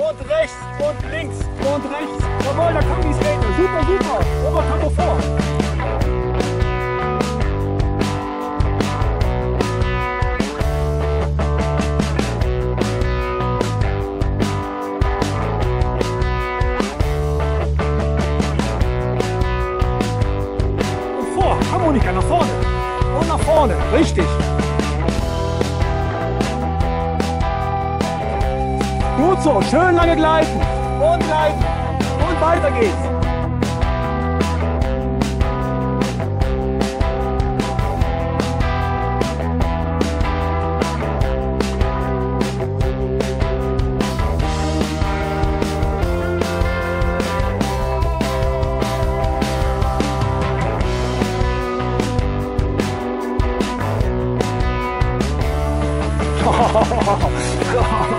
und rechts und links und rechts. Jawohl, da kommen die Skater. Super, super. Oberkörper vor. Und vor, Harmonika nach vorne. Und nach vorne, richtig. Gut so, schön lange gleiten. Und gleiten. Und weiter geht's.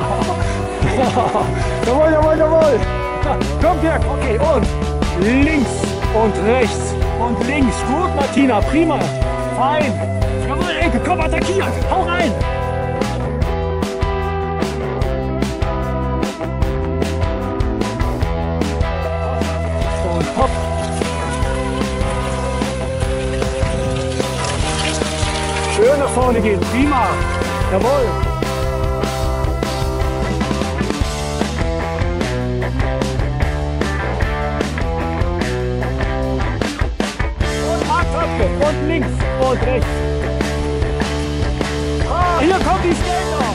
jawohl, jawohl, jawohl. Kommt her, okay, und links und rechts und links. Gut, Martina, prima. Fein. Jawohl, Elke, komm, attackieren. Hau rein. Und hopp. Schön nach vorne gehen, prima. Jawohl. Ecke und links und rechts. Hier kommt die Skate auf.